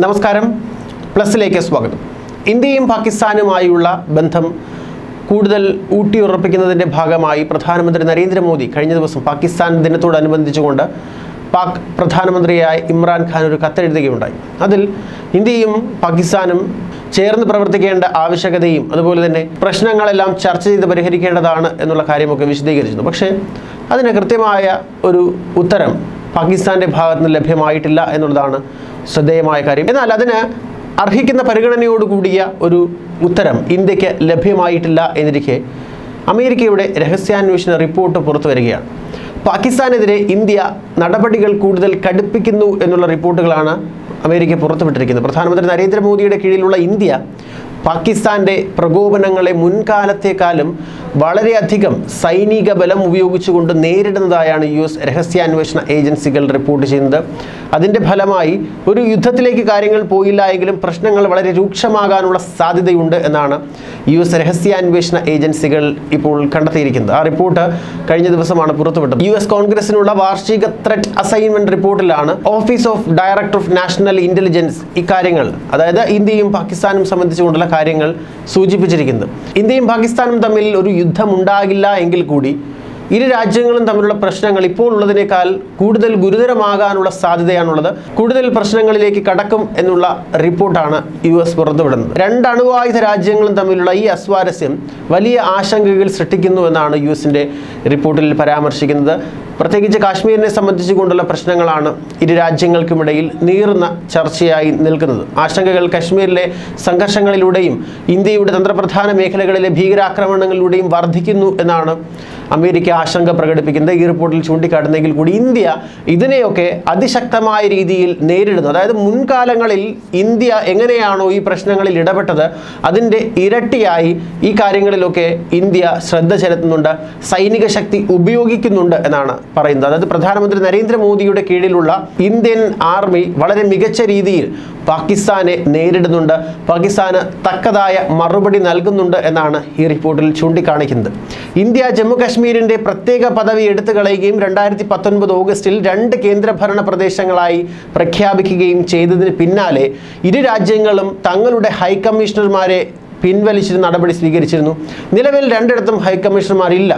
നമസ്കാരം. പ്ലസിലേക്ക് സ്വാഗതം. ഇന്ത്യയും പാകിസ്ഥാനുമായുള്ള ബന്ധം കൂടുതൽ ഊട്ടിയുറപ്പിക്കുന്നതിന്റെ ഭാഗമായി പ്രധാനമന്ത്രി നരേന്ദ്രമോദി കഴിഞ്ഞ ദിവസം പാകിസ്ഥാൻ ദിനത്തോടനുബന്ധിച്ചുകൊണ്ട് പാക് പ്രധാനമന്ത്രിയായ ഇമ്രാൻഖാൻ ഒരു കത്തെഴുതുകയുണ്ടായി. അതിൽ ഇന്ത്യയും പാകിസ്ഥാനും ചേർന്ന് പ്രവർത്തിക്കേണ്ട ആവശ്യകതയും അതുപോലെ തന്നെ പ്രശ്നങ്ങളെല്ലാം ചർച്ച ചെയ്ത് പരിഹരിക്കേണ്ടതാണ് എന്നുള്ള കാര്യമൊക്കെ വിശദീകരിച്ചിരുന്നു. പക്ഷേ അതിന് കൃത്യമായ ഒരു ഉത്തരം പാകിസ്ഥാന്റെ ഭാഗത്ത് നിന്ന് ലഭ്യമായിട്ടില്ല എന്നുള്ളതാണ് ശ്രദ്ധേയമായ കാര്യം. എന്നാൽ അതിന് അർഹിക്കുന്ന പരിഗണനയോടുകൂടിയ ഒരു ഉത്തരം ഇന്ത്യയ്ക്ക് ലഭ്യമായിട്ടില്ല എന്നിരിക്കെ അമേരിക്കയുടെ രഹസ്യാന്വേഷണ റിപ്പോർട്ട് പുറത്തു വരികയാണ്. പാകിസ്ഥാനെതിരെ ഇന്ത്യ നടപടികൾ കൂടുതൽ കടുപ്പിക്കുന്നു എന്നുള്ള റിപ്പോർട്ടുകളാണ് അമേരിക്ക പുറത്തുവിട്ടിരിക്കുന്നത്. പ്രധാനമന്ത്രി നരേന്ദ്രമോദിയുടെ കീഴിലുള്ള ഇന്ത്യ പാകിസ്ഥാന്റെ പ്രകോപനങ്ങളെ മുൻകാലത്തെക്കാളും വളരെയധികം സൈനിക ബലം ഉപയോഗിച്ചുകൊണ്ട് നേരിടുന്നതായാണ് യു എസ് രഹസ്യാന്വേഷണ ഏജൻസികൾ റിപ്പോർട്ട് ചെയ്യുന്നത്. അതിന്റെ ഫലമായി ഒരു യുദ്ധത്തിലേക്ക് കാര്യങ്ങൾ പോയില്ല എങ്കിലും പ്രശ്നങ്ങൾ വളരെ രൂക്ഷമാകാനുള്ള സാധ്യതയുണ്ട് എന്നാണ് യു എസ് രഹസ്യാന്വേഷണ ഏജൻസികൾ ഇപ്പോൾ കണ്ടെത്തിയിരിക്കുന്നത്. ആ റിപ്പോർട്ട് കഴിഞ്ഞ ദിവസമാണ് പുറത്തുവിട്ടത്. യു എസ് കോൺഗ്രസിനുള്ള വാർഷിക ത്രെറ്റ് അസൈൻമെന്റ് റിപ്പോർട്ടിലാണ് office of director of national intelligence ഇക്കാര്യങ്ങൾ അതായത് ഇന്ത്യയും പാകിസ്ഥാനും സംബന്ധിച്ചുകൊണ്ടുള്ള കാര്യങ്ങൾ സൂചിപ്പിച്ചിരിക്കുന്നത്. ഇന്ത്യയും പാകിസ്ഥാനും തമ്മിൽ ഒരു യുദ്ധം ഉണ്ടാകില്ല എങ്കിൽ കൂടി ഇരു രാജ്യങ്ങളും തമ്മിലുള്ള പ്രശ്നങ്ങൾ ഇപ്പോൾ ഉള്ളതിനേക്കാൾ കൂടുതൽ ഗുരുതരമാകാനുള്ള സാധ്യതയാണുള്ളത്. കൂടുതൽ പ്രശ്നങ്ങളിലേക്ക് കടക്കും എന്നുള്ള റിപ്പോർട്ടാണ് യു എസ് പുറത്തുവിടുന്നത്. രണ്ട് അണുവായുധ രാജ്യങ്ങളും തമ്മിലുള്ള ഈ അസ്വാരസ്യം വലിയ ആശങ്കകൾ സൃഷ്ടിക്കുന്നു എന്നാണ് യു എസിന്റെ റിപ്പോർട്ടിൽ പരാമർശിക്കുന്നത്. പ്രത്യേകിച്ച് കാശ്മീരിനെ സംബന്ധിച്ചുകൊണ്ടുള്ള പ്രശ്നങ്ങളാണ് ഇരു രാജ്യങ്ങൾക്കുമിടയിൽ നീറുന്ന ചർച്ചയായി നിൽക്കുന്നത്. ആശങ്കകൾ കശ്മീരിലെ സംഘർഷങ്ങളിലൂടെയും ഇന്ത്യയുടെ തന്ത്രപ്രധാന മേഖലകളിലെ ഭീകരാക്രമണങ്ങളിലൂടെയും വർദ്ധിക്കുന്നു എന്നാണ് അമേരിക്ക ആശങ്ക പ്രകടിപ്പിക്കുന്നത്. ഈ റിപ്പോർട്ടിൽ ചൂണ്ടിക്കാട്ടുന്നെങ്കിൽ കൂടി ഇന്ത്യ ഇതിനെയൊക്കെ അതിശക്തമായ രീതിയിൽ നേരിടുന്നു. അതായത് മുൻകാലങ്ങളിൽ ഇന്ത്യ എങ്ങനെയാണോ ഈ പ്രശ്നങ്ങളിൽ ഇടപെട്ടത് അതിന്റെ ഇരട്ടിയായി ഈ കാര്യങ്ങളിലൊക്കെ ഇന്ത്യ ശ്രദ്ധ ചെലുത്തുന്നുണ്ട് സൈനിക ശക്തി ഉപയോഗിക്കുന്നുണ്ട് എന്നാണ് പറയുന്നത്. അതായത് പ്രധാനമന്ത്രി നരേന്ദ്രമോദിയുടെ കീഴിലുള്ള ഇന്ത്യൻ ആർമി വളരെ മികച്ച രീതിയിൽ പാകിസ്ഥാനെ നേരിടുന്നുണ്ട്. പാകിസ്ഥാന് തക്കതായ മറുപടി നൽകുന്നുണ്ട് എന്നാണ് ഈ റിപ്പോർട്ടിൽ ചൂണ്ടിക്കാണിക്കുന്നത്. ഇന്ത്യ ജമ്മു കാശ്മീരിന്റെ പ്രത്യേക പദവി എടുത്തു കളയുകയും രണ്ടായിരത്തി പത്തൊൻപത് ഓഗസ്റ്റിൽ രണ്ട് കേന്ദ്രഭരണ പ്രദേശങ്ങളായി പ്രഖ്യാപിക്കുകയും ചെയ്തതിന് പിന്നാലെ ഇരു രാജ്യങ്ങളും തങ്ങളുടെ ഹൈക്കമ്മീഷണർമാരെ പിൻവലിച്ചിട്ട് നടപടി സ്വീകരിച്ചിരുന്നു. നിലവിൽ രണ്ടിടത്തും ഹൈക്കമ്മീഷണർമാരില്ല.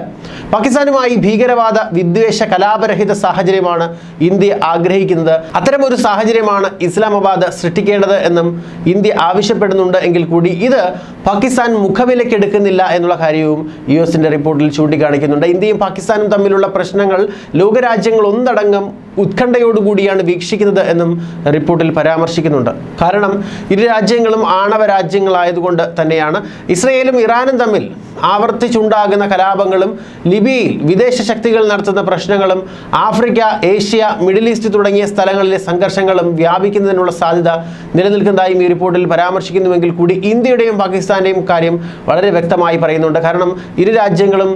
പാകിസ്ഥാനുമായി ഭീകരവാദ വിദ്വേഷ കലാപരഹിത സാഹചര്യമാണ് ഇന്ത്യ ആഗ്രഹിക്കുന്നത്. അത്തരമൊരു സാഹചര്യമാണ് ഇസ്ലാമാബാദ് സൃഷ്ടിക്കേണ്ടത് എന്നും ഇന്ത്യ ആവശ്യപ്പെടുന്നുണ്ട് എങ്കിൽ കൂടി ഇത് പാകിസ്ഥാൻ മുഖവിലക്കെടുക്കുന്നില്ല എന്നുള്ള കാര്യവും യു എസിന്റെ റിപ്പോർട്ടിൽ ചൂണ്ടിക്കാണിക്കുന്നുണ്ട്. ഇന്ത്യയും പാകിസ്ഥാനും തമ്മിലുള്ള പ്രശ്നങ്ങൾ ലോകരാജ്യങ്ങൾ ഒന്നടങ്കം ഉത്കണ്ഠയോടുകൂടിയാണ് വീക്ഷിക്കുന്നത് എന്നും റിപ്പോർട്ടിൽ പരാമർശിക്കുന്നുണ്ട്. കാരണം ഇരു രാജ്യങ്ങളും ആണവ രാജ്യങ്ങളായതുകൊണ്ട് തന്നെയാണ് ഇസ്രയേലും ഇറാനും തമ്മിൽ ആവർത്തിച്ചുണ്ടാകുന്ന കലാപങ്ങളും ലിബിയയിൽ വിദേശ ശക്തികൾ നടത്തുന്ന പ്രശ്നങ്ങളും ആഫ്രിക്ക ഏഷ്യ മിഡിൽ ഈസ്റ്റ് തുടങ്ങിയ സ്ഥലങ്ങളിലെ സംഘർഷങ്ങളും വ്യാപിക്കുന്നതിനുള്ള സാധ്യത നിലനിൽക്കുന്നതായും ഈ റിപ്പോർട്ടിൽ പരാമർശിക്കുന്നുവെങ്കിൽ കൂടി ഇന്ത്യയുടെയും പാകിസ്ഥാന്റെയും കാര്യം വളരെ വ്യക്തമായി പറയുന്നുണ്ട്. കാരണം ഇരു രാജ്യങ്ങളും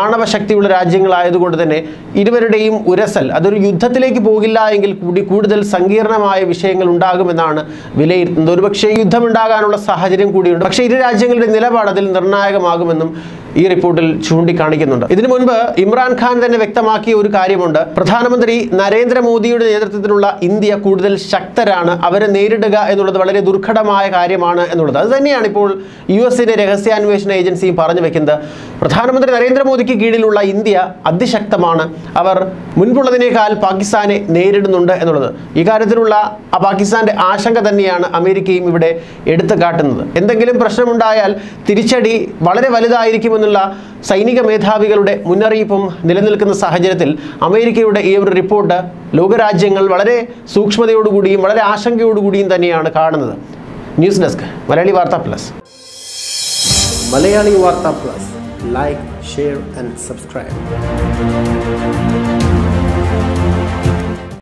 ആണവ ശക്തിയുള്ള രാജ്യങ്ങളായതുകൊണ്ട് തന്നെ ഇരുവരുടെയും ഉരസൽ അതൊരു യുദ്ധത്തിലേക്ക് പോകില്ല എങ്കിൽ കൂടി കൂടുതൽ സങ്കീർണമായ വിഷയങ്ങൾ ഉണ്ടാകുമെന്നാണ് വിലയിരുത്തുന്നത്. ഒരുപക്ഷെ യുദ്ധമുണ്ടാകാനുള്ള സാഹചര്യം കൂടിയുണ്ട്. പക്ഷേ ഇരു രാജ്യങ്ങളുടെ നിലപാട് അതിൽ നിർണായകമാകുമെന്നും ഈ റിപ്പോർട്ടിൽ ചൂണ്ടിക്കാണിക്കുന്നുണ്ട്. ഇതിനു മുൻപ് ഇമ്രാൻഖാൻ തന്നെ വ്യക്തമാക്കിയ ഒരു കാര്യമുണ്ട്. പ്രധാനമന്ത്രി നരേന്ദ്രമോദിയുടെ നേതൃത്വത്തിലുള്ള ഇന്ത്യ കൂടുതൽ ശക്തരാണ്. അവരെ നേരിടുക എന്നുള്ളത് വളരെ ദുർഘടമായ കാര്യമാണ് എന്നുള്ളത്. അത് തന്നെയാണ് ഇപ്പോൾ യു എസിന്റെ രഹസ്യാന്വേഷണ ഏജൻസിയും പറഞ്ഞു വെക്കുന്നത്. പ്രധാനമന്ത്രി നരേന്ദ്രമോദിക്ക് കീഴിലുള്ള ഇന്ത്യ അതിശക്തമാണ്. അവർ മുൻപുള്ളതിനേക്കാൾ പാകിസ്ഥാനെ നേരിടുന്നുണ്ട് എന്നുള്ളത്. ഈ കാര്യത്തിലുള്ള ആ പാകിസ്ഥാന്റെ ആശങ്ക തന്നെയാണ് അമേരിക്കയും ഇവിടെ എടുത്തു കാട്ടുന്നത്. എന്തെങ്കിലും പ്രശ്നമുണ്ടായാൽ തിരിച്ചടി വളരെ വലുതായിരിക്കുമെന്നുള്ള സൈനിക മേധാവികളുടെ മുന്നറിയിപ്പും നിലനിൽക്കുന്ന സാഹചര്യത്തിൽ അമേരിക്കയുടെ ഈ ഒരു റിപ്പോർട്ട് ലോകരാജ്യങ്ങൾ വളരെ സൂക്ഷ്മതയോടുകൂടിയും വളരെ ആശങ്കയോടുകൂടിയും തന്നെയാണ് കാണുന്നത്. News desk Malayali Vartha plus. Malayali Vartha plus. Like share and subscribe.